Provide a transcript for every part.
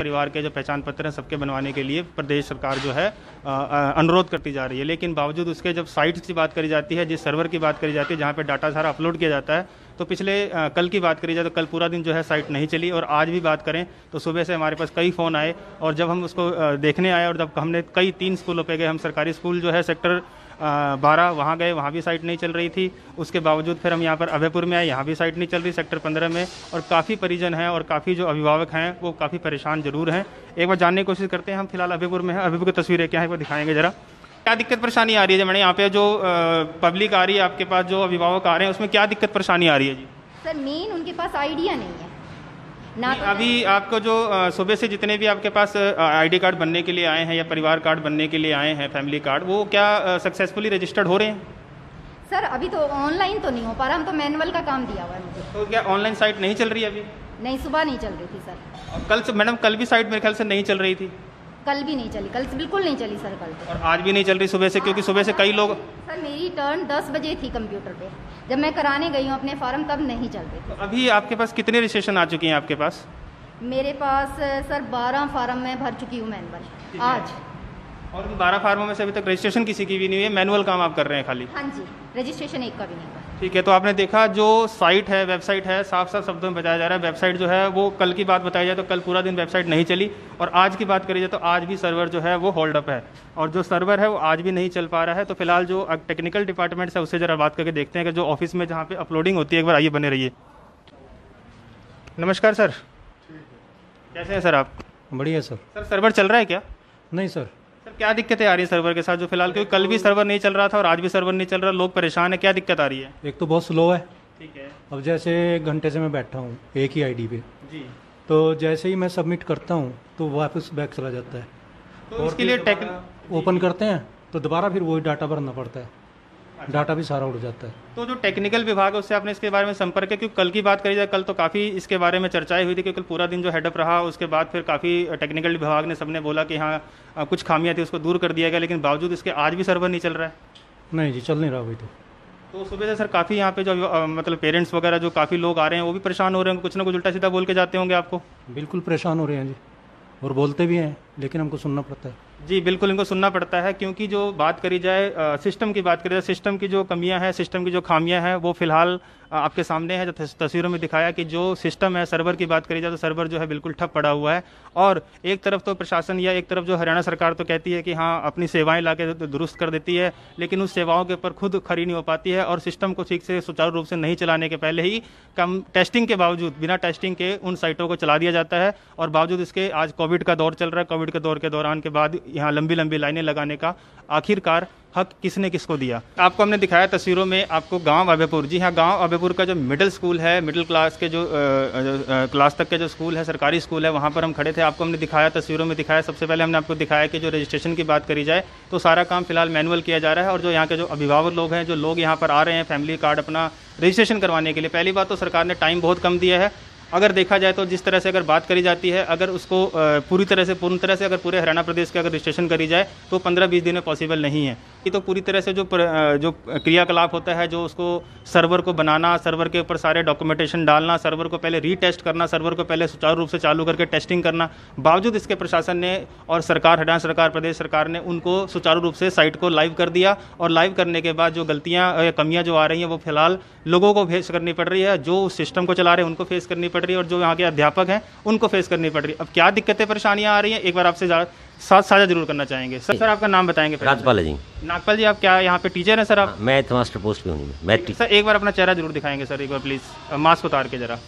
परिवार के जो पहचान पत्र हैं सबके बनवाने के लिए प्रदेश सरकार जो है अनुरोध करती जा रही है। लेकिन बावजूद उसके जब साइट्स की बात करी जाती है जिस सर्वर की बात करी जाती है जहाँ पे डाटा सारा अपलोड किया जाता है तो पिछले अ, कल की बात करी जाए तो कल पूरा दिन जो है साइट नहीं चली। और आज भी बात करें तो सुबह से हमारे पास कई फ़ोन आए और जब हम उसको अ, देखने आए और जब हमने कई तीन स्कूलों पर गए हम सरकारी स्कूल जो है सेक्टर बारह, वहाँ गए, वहाँ भी साइट नहीं चल रही थी। उसके बावजूद फिर हम यहाँ पर अभयपुर में आए, यहाँ भी साइट नहीं चल रही सेक्टर पंद्रह में। और काफ़ी परिजन हैं और काफ़ी जो अभिभावक हैं, वो काफ़ी परेशान ज़रूर हैं। एक बार जानने की कोशिश करते हैं, हम फ़िलहाल अभयपुर में हैं। अभयपुर की तस्वीरें क्या है, वो दिखाएँगे जरा। क्या दिक्कत परेशानी आ रही है मैंने यहाँ पे जो पब्लिक आ रही है, आपके पास जो अभिभावक आ रहे हैं, उसमें क्या दिक्कत परेशानी आ रही है जी? सर मेन उनके पास आइडिया नहीं है। ना तो अभी आपको जो सुबह से जितने भी आपके पास आईडी कार्ड बनने के लिए आए हैं या परिवार कार्ड बनने के लिए आए हैं फैमिली कार्ड वो क्या सक्सेसफुली रजिस्टर्ड हो रहे हैं? सर अभी तो ऑनलाइन तो नहीं हो पा रहा हम तो मैनुअल का काम दिया हुआ है मुझे। तो क्या ऑनलाइन साइट नहीं चल रही है अभी? नहीं सुबह नहीं चल रही थी सर। और कल से मैडम कल भी साइट मेरे ख्याल से नहीं चल रही थी। कल भी नहीं चली कल बिल्कुल नहीं चली सर कल तो। और आज भी नहीं चल रही सुबह से क्योंकि सुबह से कई लोग सर मेरी टर्न दस बजे थी कंप्यूटर पे। जब मैं कराने गई हूँ अपने फार्म तब नहीं चल रही तो अभी आपके पास कितने रजिस्ट्रेशन आ चुकी हैं आपके पास? मेरे पास सर बारह फार्म में भर चुकी हूँ मैं आज। और उन बारह फार्मों में से अभी तक रजिस्ट्रेशन किसी की भी नहीं हुई है मैनुअल काम आप कर रहे हैं खाली। हाँ जी रजिस्ट्रेशन एक का भी नहीं हुआ। ठीक है तो आपने देखा जो साइट है वेबसाइट है साफ़ साफ़ शब्दों में बताया जा रहा है वेबसाइट जो है वो कल की बात बताई जाए तो कल पूरा दिन वेबसाइट नहीं चली। और आज की बात करी जाए तो आज भी सर्वर जो है वो होल्ड अप है। और जो सर्वर है वो आज भी नहीं चल पा रहा है तो फ़िलहाल जो टेक्निकल डिपार्टमेंट है उससे जरा बात करके देखते हैं कि जो ऑफ़िस में जहाँ पे अपलोडिंग होती है एक बार आइए बने रहिए। नमस्कार सर। कैसे हैं सर आप? बढ़िया सर। सर सर्वर चल रहा है क्या? नहीं सर। सर क्या दिक्कतें आ रही है सर्वर के साथ? जो फ़िलहाल क्योंकि कल भी सर्वर नहीं चल रहा था और आज भी सर्वर नहीं चल रहा लोग परेशान है क्या दिक्कत आ रही है? एक तो बहुत स्लो है। ठीक है। अब जैसे एक घंटे से मैं बैठा हूँ एक ही आईडी पे। जी। तो जैसे ही मैं सबमिट करता हूँ तो वापस बैक चला जाता है। तो इसके लिए टेक ओपन करते हैं तो दोबारा फिर वही डाटा भरना पड़ता है। डाटा भी सारा उड़ जाता है। तो जो टेक्निकल विभाग है उससे आपने इसके बारे में संपर्क है क्योंकि कल की बात करी जाए कल तो काफ़ी इसके बारे में चर्चाएँ हुई थी क्योंकि पूरा दिन जो हेडअप रहा उसके बाद फिर काफ़ी टेक्निकल विभाग ने सबने बोला कि हाँ कुछ खामियाँ थी उसको दूर कर दिया गया लेकिन बावजूद इसके आज भी सर्वर नहीं चल रहा है। नहीं जी चल नहीं रहा वही तो। तो सुबह से सर काफ़ी यहाँ पे जो मतलब पेरेंट्स वगैरह जो काफ़ी लोग आ रहे हैं वो भी परेशान हो रहे हैं कुछ ना कुछ उल्टा सीधा बोल के जाते होंगे आपको? बिल्कुल परेशान हो रहे हैं जी और बोलते भी हैं। लेकिन हमको सुनना पड़ता है। जी, बिल्कुल इनको सुनना पड़ता है, क्योंकि जो बात करी जाए सिस्टम की बात करी जाए, सिस्टम की जो कमियाँ हैं, सिस्टम की जो खामियाँ हैं, वो फ़िलहाल आपके सामने है, जो तस्वीरों में दिखाया कि जो सिस्टम है, सर्वर की बात करी जाए तो सर्वर जो है बिल्कुल ठप पड़ा हुआ है। और एक तरफ़ तो प्रशासन या एक तरफ़ जो हरियाणा सरकार तो कहती है कि हाँ अपनी सेवाएँ ला के दुरुस्त कर देती है, लेकिन उस सेवाओं के ऊपर खुद खरी नहीं हो पाती है और सिस्टम को ठीक से सुचारू रूप से नहीं चलाने के पहले ही कम टेस्टिंग के बावजूद, बिना टेस्टिंग के उन साइटों को चला दिया जाता है। और बावजूद इसके आज कोविड का दौर चल रहा है, कोविड के दौर के दौरान के बाद यहाँ लंबी लंबी लाइनें लगाने का आखिरकार हक किसने किसको दिया? आपको हमने दिखाया तस्वीरों में आपको गाँव अभयपुर। जी हाँ गाँव अभयपुर का जो मिडिल स्कूल है मिडिल क्लास के जो अ, क्लास तक के जो स्कूल है सरकारी स्कूल है वहाँ पर हम खड़े थे। आपको हमने दिखाया तस्वीरों में दिखाया। सबसे पहले हमने आपको दिखाया कि जो रजिस्ट्रेशन की बात करी जाए तो सारा काम फ़िलहाल मैनुअल किया जा रहा है और जो यहाँ के जो अभिभावक लोग हैं जो लोग यहाँ पर आ रहे हैं फैमिली कार्ड अपना रजिस्ट्रेशन करवाने के लिए पहली बात तो सरकार ने टाइम बहुत कम दिया है। अगर देखा जाए तो जिस तरह से अगर बात करी जाती है, अगर उसको पूरी तरह से, पूर्ण तरह से अगर पूरे हरियाणा प्रदेश के अगर रजिस्ट्रेशन करी जाए तो पंद्रह बीस दिन में पॉसिबल नहीं है। ये तो पूरी तरह से जो प्र- जो क्रियाकलाप होता है, जो उसको सर्वर को बनाना सर्वर के ऊपर सारे डॉक्यूमेंटेशन डालना सर्वर को पहले रीटेस्ट करना सर्वर को पहले सुचारू रूप से चालू करके टेस्टिंग करना, बावजूद इसके प्रशासन ने और सरकार, हरियाणा सरकार, प्रदेश सरकार ने उनको सुचारू रूप से साइट को लाइव कर दिया और लाइव करने के बाद जो गलतियाँ कमियाँ जो आ रही हैं, वो फ़िलहाल लोगों को फेस करनी पड़ रही है। जो सिस्टम को चला रहे हैं, उनको फेस करनी पड़ रही है और जो यहाँ के अध्यापक हैं उनको फेस करनी पड़ रही है। अब क्या दिक्कतें परेशानियाँ आ रही हैं? एक बार आपसे साथ साझा ज़रूर करना चाहेंगे। सर सर आपका नाम बताएँगे। राजपाल जी। नागपाल जी आप क्या यहाँ पे टीचर हैं सर आप? मैथ मास्टर पोस्ट पे हूँ मैं सर एक बार अपना चेहरा ज़रूर दिखाएँगे सर एक बार प्लीज़ मास्क उतार के जरा।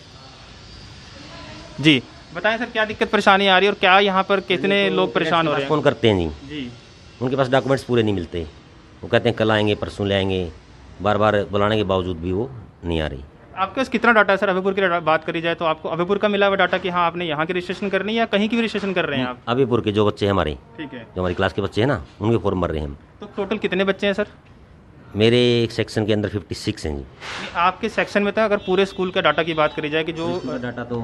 जी बताएँ सर क्या दिक्कत परेशानी आ रही है और क्या यहाँ पर कितने लोग परेशान हो रहे हैं? फ़ोन करते हैं जी। जी। उनके पास डॉक्यूमेंट्स पूरे नहीं मिलते। वो कहते हैं कल आएँगे परसों ले आएँगे। बार बार बुलाने के बावजूद भी वो नहीं आ रही। आपके पास कितना डाटा है सर? अभीपुर की बात करी जाए तो आपको अभीपुर का मिला हुआ डाटा कि हाँ आपने यहाँ की रजिस्ट्रेशन करनी है या कहीं की भी रजिस्ट्रेशन कर रहे हैं आप? अभीपुर के जो बच्चे हैं हमारे ठीक है। जो हमारी क्लास के बच्चे हैं ना उनके फॉर्म भर रहे हैं हम। तो टोटल कितने बच्चे हैं सर? मेरे एक सेक्शन के अंदर 56 हैं जी। आपके सेक्शन में था अगर पूरे स्कूल का डाटा की बात करी जाए कि जो डाटा तो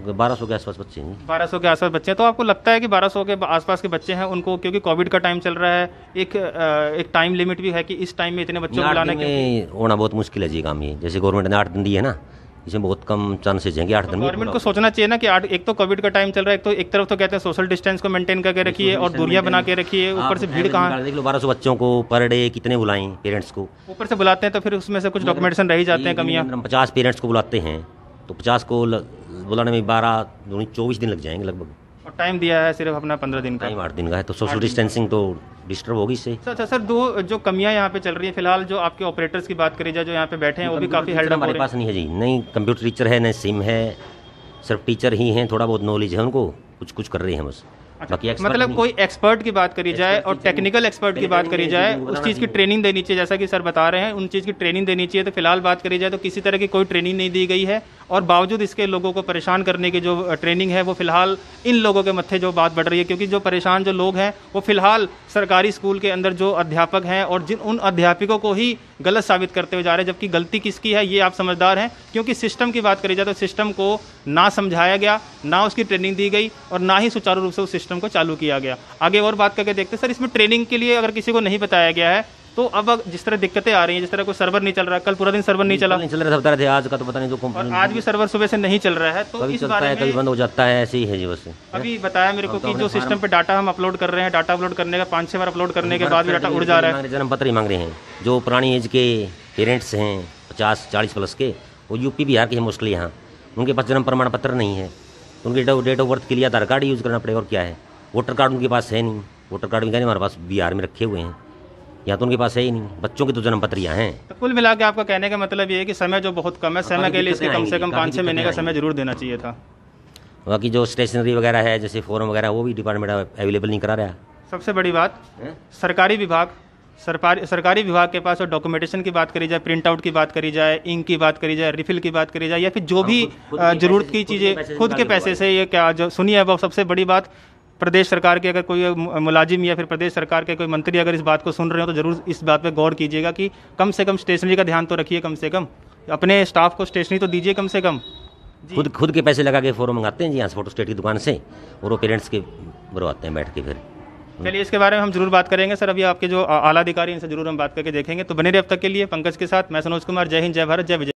बारह सौ के आसपास बच्चे हैं। बारह 1200 के आसपास बच्चे हैं। तो आपको लगता है कि 1200 के आसपास के बच्चे हैं उनको क्योंकि कोविड का टाइम चल रहा है एक एक टाइम लिमिट भी है कि इस टाइम में इतने बच्चों को क्यों में होना बहुत मुश्किल है जी काम ये। जैसे गवर्नमेंट ने आठ दिन दिए है ना इसमें बहुत कम चांसेज हैं कि आठ दिन गवर्नमेंट को सोचना चाहिए ना कि आठ एक तो कोविड का टाइम चल रहा है एक तो एक तरफ़ तो कहते हैं सोशल डिस्टेंस को मेंटेन करके रखिए और दूरियाँ बना के रखिए ऊपर से भीड़ कहाँ देख लो बारह सौ बच्चों को पर डे कितने बुलाएँ पेरेंट्स को। ऊपर से बुलाते हैं तो फिर उसमें से कुछ डॉक्यूमेंटेशन रह जाते हैं कमियाँ। पचास पेरेंट्स को बुलाते हैं तो पचास को बुलाने में बारह दूनी चौबीस दिन लग जाएँगे लगभग। और टाइम दिया है सिर्फ़ अपना पंद्रह दिन का? टाइम आठ दिन का है तो सोशल डिस्टेंसिंग तो डिस्टर्ब होगी इससे। अच्छा सर दो जो कमियाँ यहाँ पे चल रही है फ़िलहाल जो आपके ऑपरेटर्स की बात करी जाए जो यहाँ पे बैठे हैं वो भी काफ़ी हेल्ड हमारे पास नहीं है जी नहीं कंप्यूटर टीचर है न सिम है सिर्फ़ टीचर ही हैं थोड़ा बहुत नॉलेज है उनको कुछ कुछ कर रहे हैं बस। बाकी expert मतलब कोई एक्सपर्ट की बात करी जाए और टेक्निकल एक्सपर्ट की बात करी जाए उस चीज़ की ट्रेनिंग देनी चाहिए जैसा कि सर बता रहे हैं उन चीज़ की ट्रेनिंग देनी चाहिए तो फ़िलहाल बात करी जाए तो किसी तरह की कोई ट्रेनिंग नहीं दी गई है और बावजूद इसके लोगों को परेशान करने की जो ट्रेनिंग है वो फ़िलहाल इन लोगों के मत्थे जो बात बढ़ रही है क्योंकि जो परेशान जो लोग हैं वो फ़िलहाल सरकारी स्कूल के अंदर जो अध्यापक हैं और जिन उन अध्यापकों को ही गलत साबित करते हुए जा रहे हैं जबकि गलती किसकी है ये आप समझदार हैं क्योंकि सिस्टम की बात करी जाए तो सिस्टम को ना समझाया गया ना उसकी ट्रेनिंग दी गई और ना ही सुचारू रूप से उस सिस्टम को चालू किया गया। आगे और बात करके देखते हैं। सर इसमें ट्रेनिंग के लिए अगर किसी को नहीं बताया गया है तो अब जिस तरह दिक्कतें आ रही हैं जिस तरह कोई सर्वर नहीं चल रहा कल पूरा दिन सर्वर नहीं चला। नहीं चल रहा था बता रहे थे आज का तो पता नहीं जो कंपनी आज भी सर्वर सुबह से नहीं चल रहा है तो कभी इस चलता बारे है कभी बंद हो जाता है ऐसे ही है जी बस। अभी बताया मेरे को कि जो सिस्टम पे डाटा हम अपलोड कर रहे हैं डाटा अपलोड करने का पाँच छह बार अपलोड करने के बाद भी डाटा उड़ जा रहा है। जन्म पत्र ही मांग रहे हैं। जो पुरानी एज के पेरेंट्स हैं पचास चालीस प्लस के वो यूपी बिहार के हैं मोस्टली यहाँ। उनके पास जन्म प्रमाण पत्र नहीं है। तो उनके डेट ऑफ़ बर्थ के लिए आधार कार्ड यूज़ करना पड़ेगा और क्या है? वोटर कार्ड उनके पास है नहीं। वोटर कार्ड भी कहने हमारे पास बिहार में रखे हुए हैं। यहाँ तो उनके पास है ही नहीं। बच्चों के तो जन्म पत्रियाँ हैं। तो कुल मिला के आपका कहने का मतलब ये है कि समय जो बहुत कम है समय के लिए इसके कम से कम पाँच छः महीने का समय ज़रूर देना चाहिए था। बाकी जो स्टेशनरी वगैरह है जैसे फॉर्म वगैरह वो भी डिपार्टमेंट अवेलेबल नहीं करा रहा। सबसे बड़ी बात सरकारी विभाग। सरकारी सरकारी विभाग के पास और डॉक्यूमेंटेशन की बात करी जाए प्रिंट आउट की बात करी जाए इंक की बात करी जाए रिफिल की बात करी जाए या फिर जो भी अ, के ज़रूरत की चीज़ें खुद के पैसे से ये क्या जो सुनिए अब सबसे बड़ी बात प्रदेश सरकार के अगर कोई मुलाजिम या फिर प्रदेश सरकार के कोई मंत्री अगर इस बात को सुन रहे हो तो ज़रूर इस बात पर गौर कीजिएगा कि कम से कम स्टेशनरी का ध्यान तो रखिए कम से कम। अपने स्टाफ को स्टेशनरी तो दीजिए कम से कम। खुद खुद के पैसे लगा के फॉर्म मंगाते हैं जी यहाँ फ़ोटो स्टेट की दुकान से और वो पेरेंट्स के भरवाते हैं बैठ के फिर। चलिए इसके बारे में हम ज़रूर बात करेंगे। सर, अभी आपके जो आला अधिकारी इनसे ज़रूर हम बात करके देखेंगे। तो बने रहे अब तक के लिए पंकज के साथ। मैं सनोज कुमार। जय हिंद, जय भारत, जय विजय।